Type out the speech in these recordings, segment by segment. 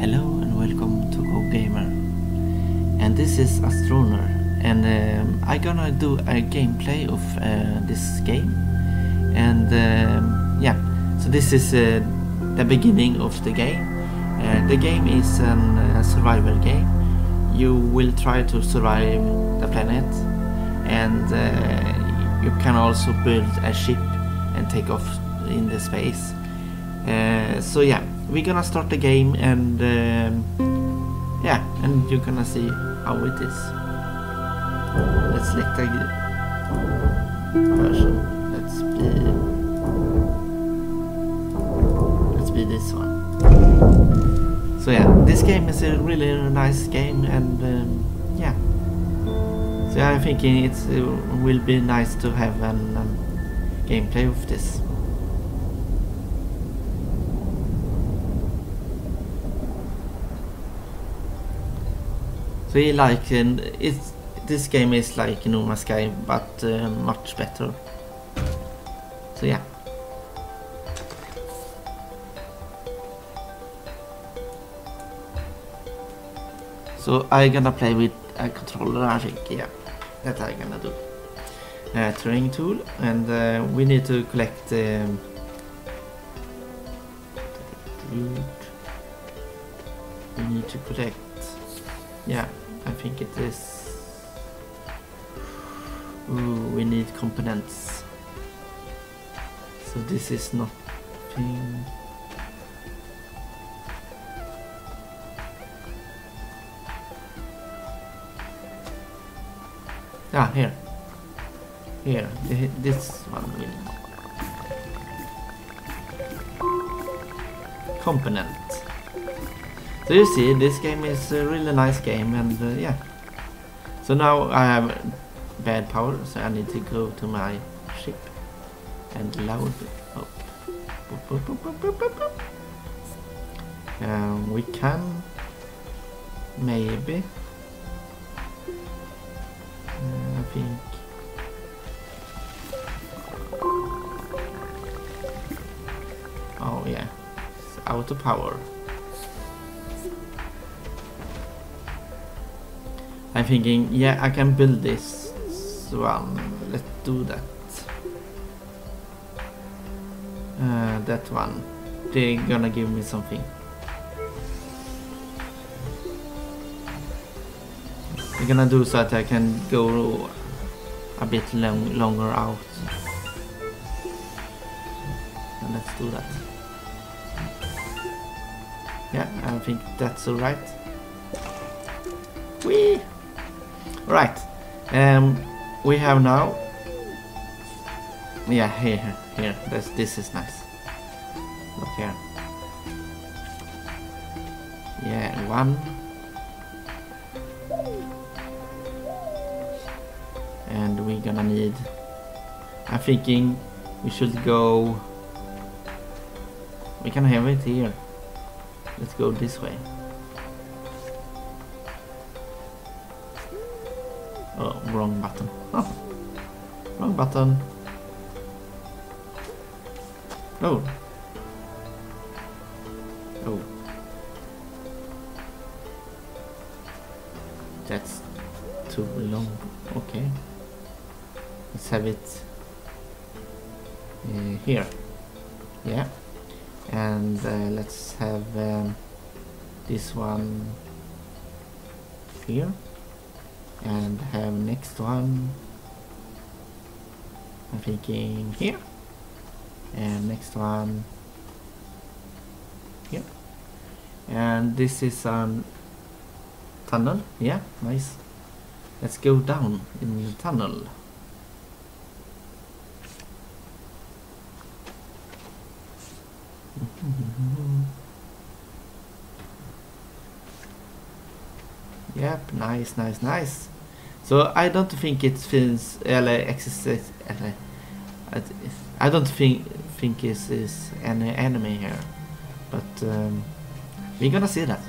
Hello and welcome to Go Gamer. And this is Astroneer, and um, I'm gonna do a gameplay of uh, this game. And um, yeah, so this is uh, the beginning of the game. Uh, the game is a uh, survival game. You will try to survive the planet, and uh, you can also build a ship and take off in the space. Uh, so yeah, we're gonna start the game and um, yeah, and you're gonna see how it is. Let's select a version. Let's be let's be this one. So yeah, this game is a really nice game and um, yeah. So I'm thinking it uh, will be nice to have an um, gameplay of this. So he like and it's this game is like No Man's Sky but uh, much better. So yeah. So I'm gonna play with a controller I think, yeah. That I'm gonna do. Uh, terrain tool and uh, we need to collect um, we need to collect yeah I think it is. Ooh, we need components. So this is nothing. Ah here. Here this one will component so you see this game is a really nice game and uh, yeah. So now I have bad power so I need to go to my ship and load up boop, boop, boop, um, we can maybe uh, I think. Oh yeah. It's auto power I'm thinking, yeah, I can build this one. Let's do that. Uh, that one. They're gonna give me something. We're gonna do so that I can go a bit long, longer out. And let's do that. Yeah, I think that's alright. Whee! Right. Um, we have now. Yeah, here, here. This, this is nice. Look here. Yeah, one. And we're gonna need. I'm thinking we should go. We can have it here. Let's go this way. Oh, wrong button. Oh, wrong button. Oh. Oh. That's too long. Okay. Let's have it uh, here. Yeah. And uh, let's have um, this one here and have next one. I'm thinking here. And next one. Here. And this is a tunnel. Yeah nice. Let's go down in the tunnel Yep, nice, nice, nice. So I don't think it feels eller exists eller I don't think think it is any enemy here, but um, we're gonna see that.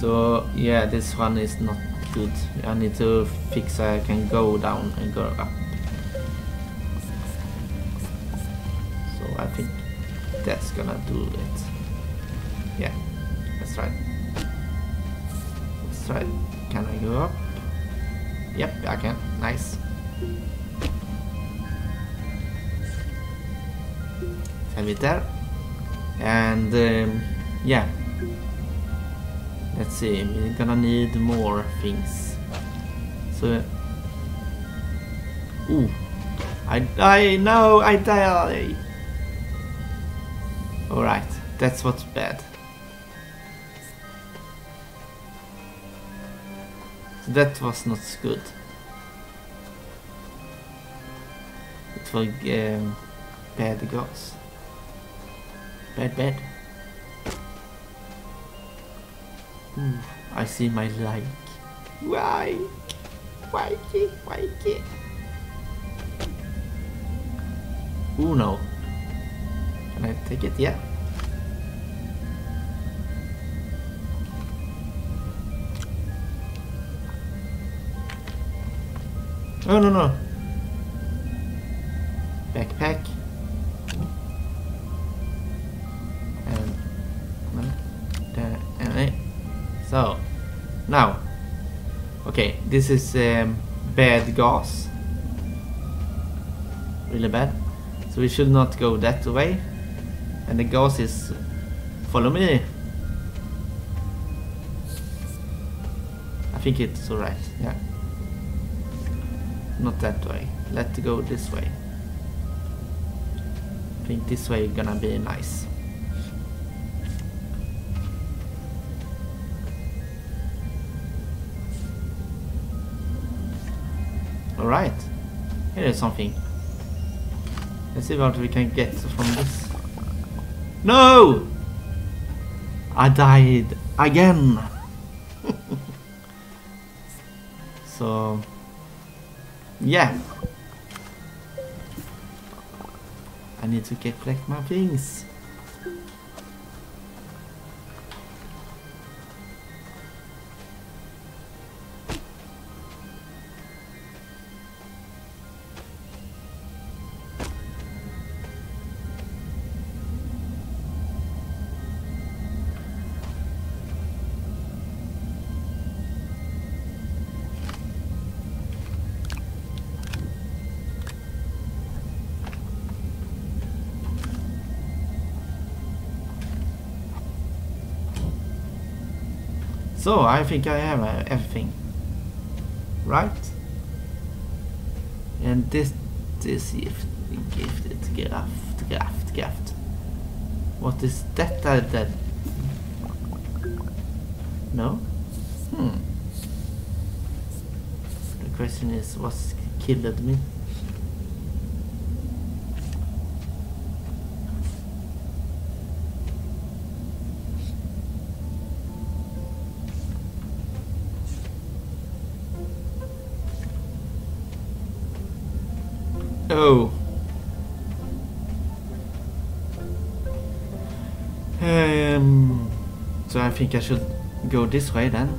So yeah, this one is not good. I need to fix I can go down and go up. So I think that's gonna do it. Yeah, let's try. Let's try. Can I go up? Yep, I can. Nice. Have it there. And um, yeah. Let's see, we're gonna need more things. So... Ooh. I die! No, I die! Alright, that's what's bad. So that was not good. It was um, bad gods. Bad, bad. Ooh, I see my like. Why? Why? Why? Ooh, no. Can I take it? Yeah. Oh, no, no. Backpack. Okay, this is um, bad gas. Really bad. So we should not go that way. And the gas is... Follow me. I think it's alright, yeah. Not that way. Let's go this way. I think this way is gonna be nice. Alright. Here is something. Let's see what we can get from this. No! I died again. so yeah. I need to get collect my things. So I think I have uh, everything. Right? And this this gift gifted graft graft graft. What is that that, that No? Hmm. The question is what's killed me? Oh. Um, so I think I should go this way then.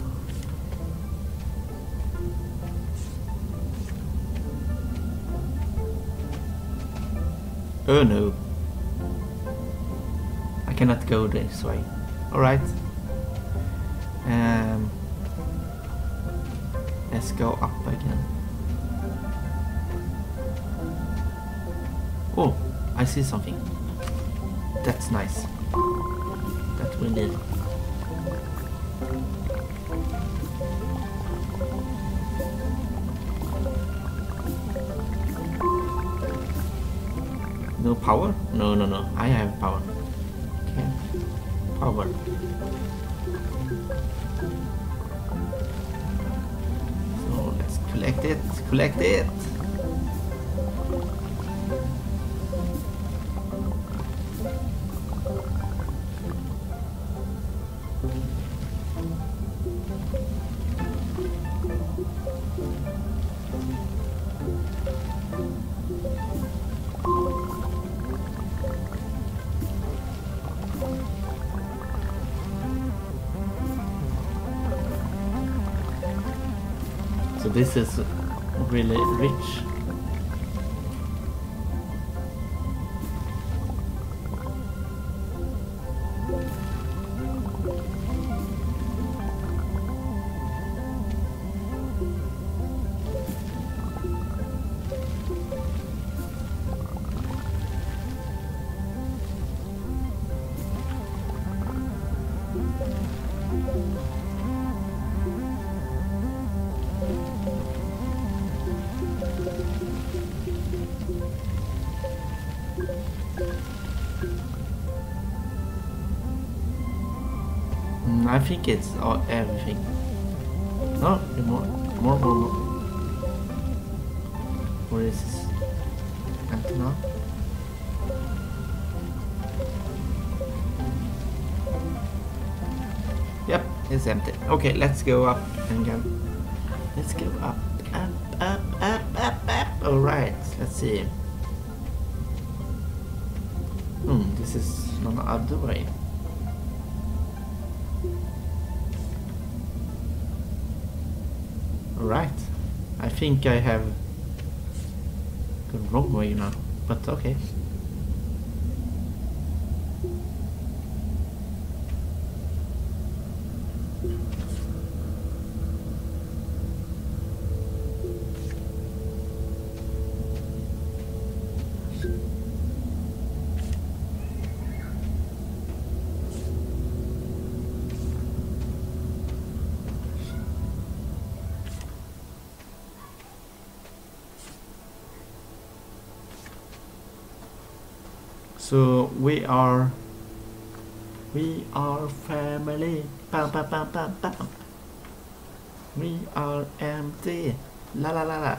Oh no. I cannot go this way. Alright. Um, let's go up again. Oh, I see something. That's nice. That we. No power? No, no, no. I have power. Okay. Power. So let's collect it. Collect it. So this is really rich. Mm, I think it's all, everything. No, more, more, more, more. Where is this? Now? Yep, it's empty. Okay, let's go up and go. Let's go up, up, up, up, up, up. Alright, let's see. Hmm, this is not other way. Right. I think I have gone wrong way now, but okay. So we are we are family. Bam, bam, bam, bam, bam. We are empty. La la la la.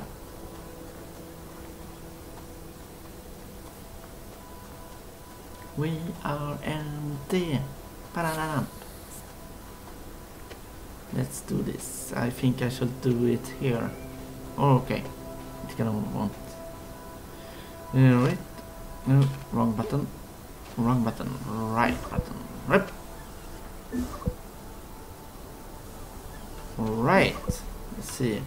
We are empty. Ba-da-da-dam. Let's do this. I think I should do it here. Oh, okay. It's gonna want. Alright. No, wrong button. Wrong button. Right button. Rip. Right. Let's see.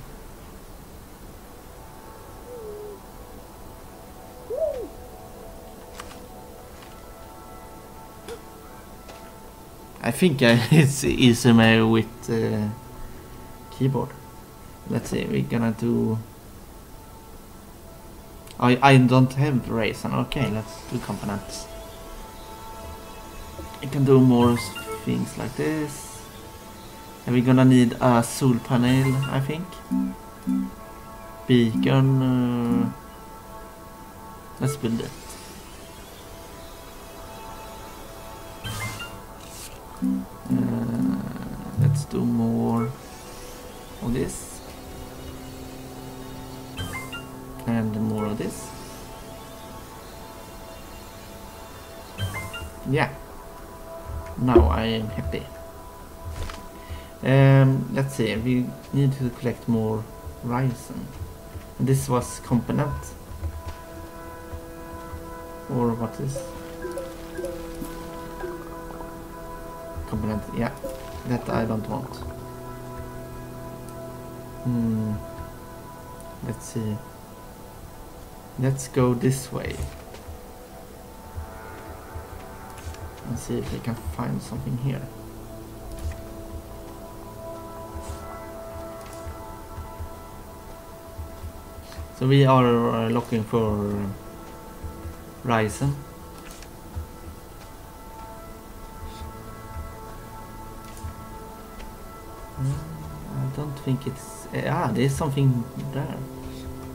I think uh, it's easier with uh, keyboard. Let's see, we're gonna do... I, I don't have Resin. Okay, let's do components. I can do more things like this. And we're gonna need a soul panel, I think. Beacon. Uh, let's build it. Uh, let's do more of this. And more of this. Yeah. Now I am happy. Um, let's see, we need to collect more resin. This was component. Or what is? Component, yeah. That I don't want. Hmm. Let's see. Let's go this way. And see if we can find something here. So we are uh, looking for Resin. Mm, I don't think it's... Uh, ah, there's something there.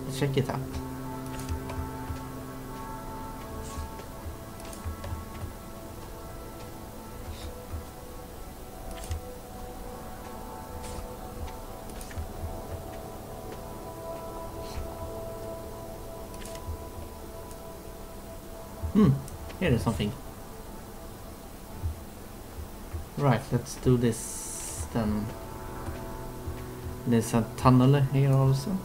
Let's check it out. Is something. Right, let's do this then. There's a tunnel here also.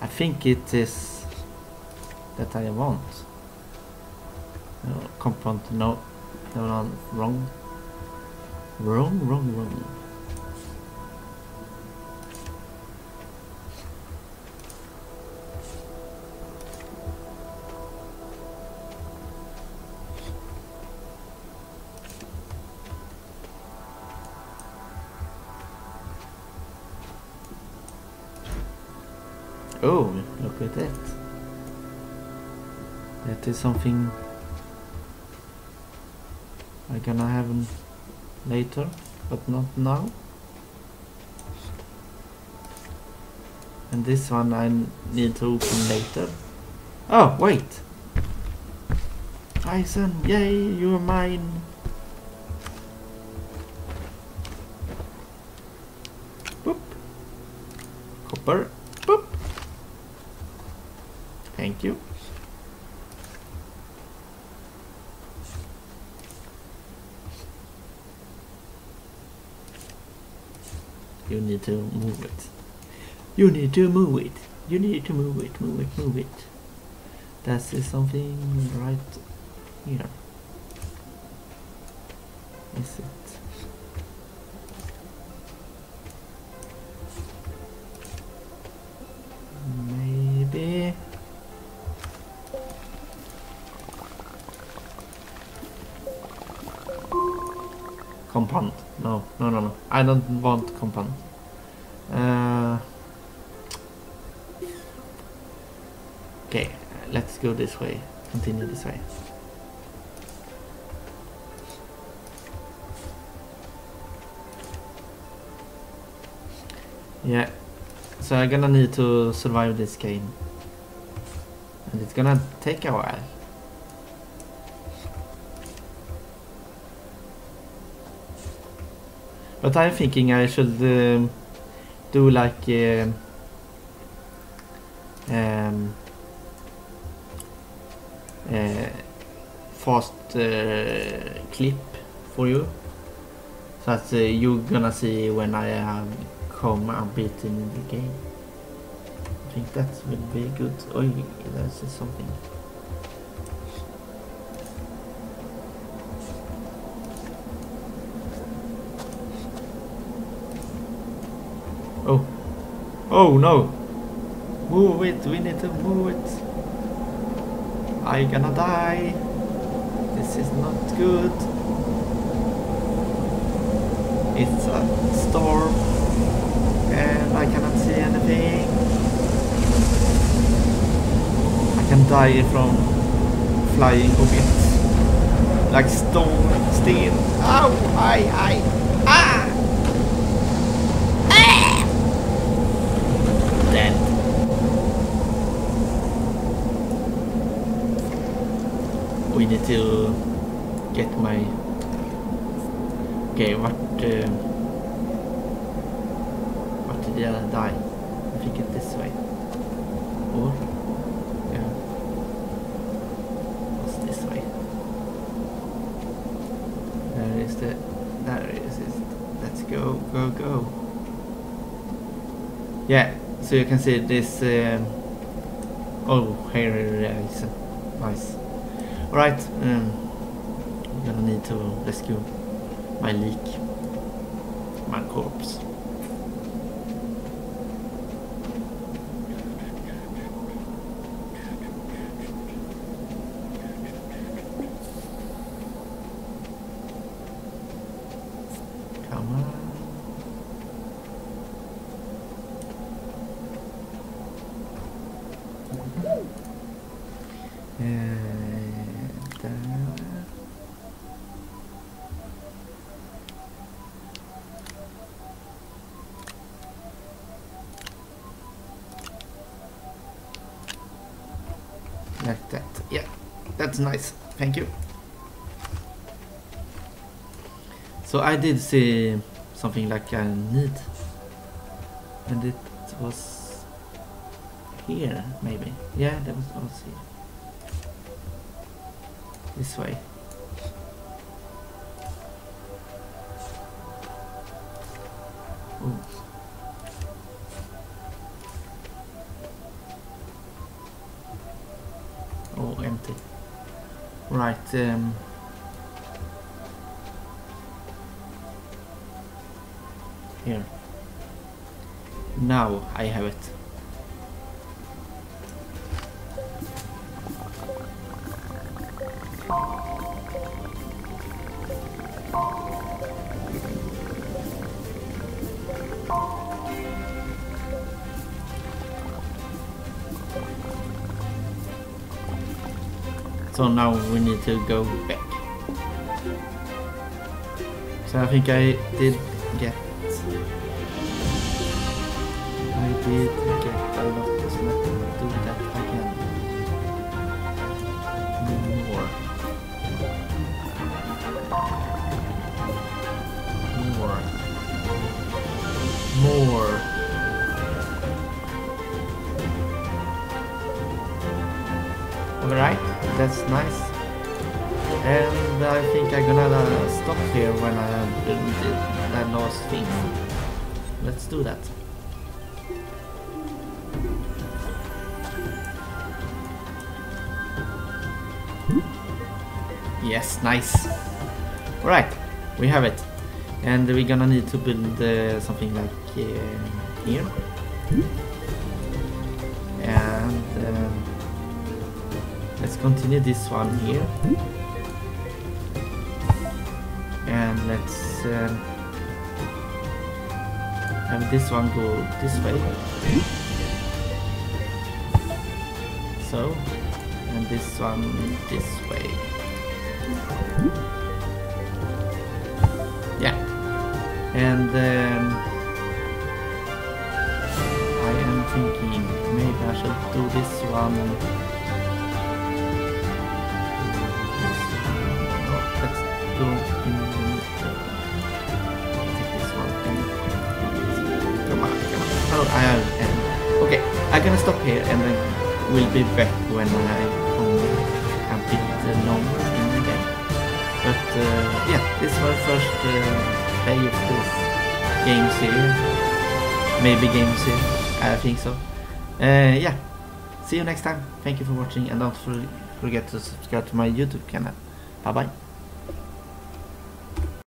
I think it is that I want. No, compound, no, no, no, wrong. Wrong, wrong, wrong. Oh, look at that. That is something I gonna have later, but not now. And this one I need to open later. Oh, wait! Tyson, yay, you're mine! Boop. Copper. Boop. Thank you. You need to move it. You need to move it. You need to move it, move it, move it. That is something right here. Is it? Maybe. Compound. No, no, no, no. I don't want compound. Uh, okay, let's go this way. Continue this way. Yeah, so I'm gonna need to survive this game. And it's gonna take a while. But I'm thinking I should um, do like um, um, uh, fast uh, clip for you. So that uh, you're gonna see when I have come a bit in the game. I think that will be good. Oh, that's something. Oh. Oh no. Move it. We need to move it. I gonna die. This is not good. It's a storm. And I cannot see anything. I can die from flying objects. Like stone, steel. Ow! I, I, ah! We need to get my... Okay, what... Uh, what did I die? if think get this way. Or... Yeah. What's this way? There is the... There is it. Let's go, go, go. Yeah, so you can see this um, oh it is. nice alright um, I'm gonna need to rescue my leak. My corpse. Come on that's nice. Thank you. So I did see something like I need, and it was here, maybe. Yeah, that was also here. This way. Um... So now we need to go back. So I think I did get... I did get a lot, so let me do that again. More. More. More. Alright, that's nice. And I think I'm gonna uh, stop here when I build that last thing. Let's do that. Yes, nice. Alright, we have it. And we're gonna need to build uh, something like uh, here. Continue this one here. And let's um, have this one go this way. So, and this one this way. Yeah. And um, I am thinking maybe I should do this one. I'm gonna stop here and then we'll be back when I come a bit longer in the game. But uh, yeah, this was first uh, play of this game series. Maybe game series, I think so. Uh, yeah, see you next time. Thank you for watching and don't forget to subscribe to my YouTube channel. Bye bye.